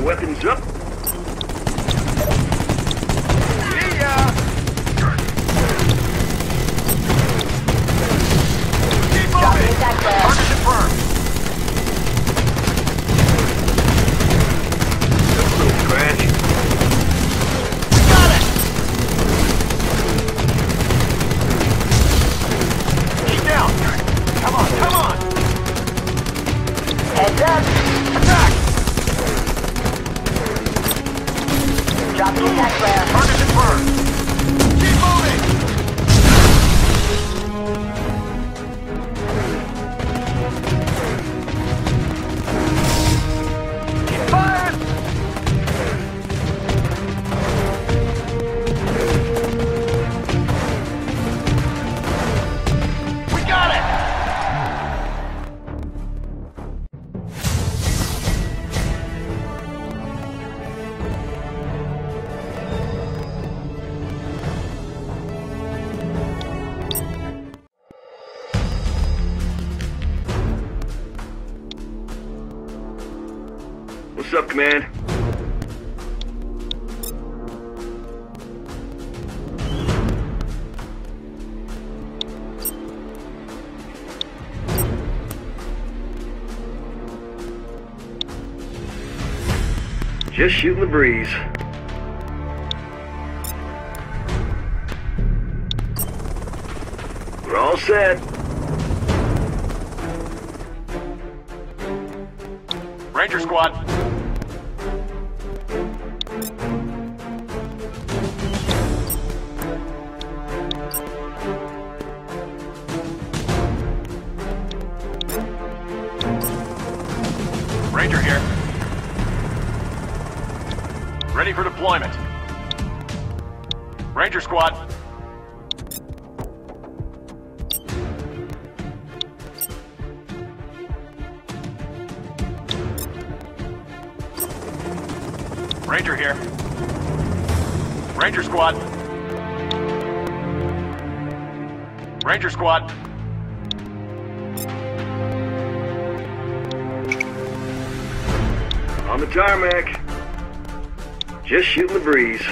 Weapons up. Target confirmed. What's up, Command? Just shooting the breeze. We're all set. Ranger squad. Ranger here. Ready for deployment. Ranger squad. Ranger here. Ranger squad. Ranger squad. The tarmac. Just shooting the breeze.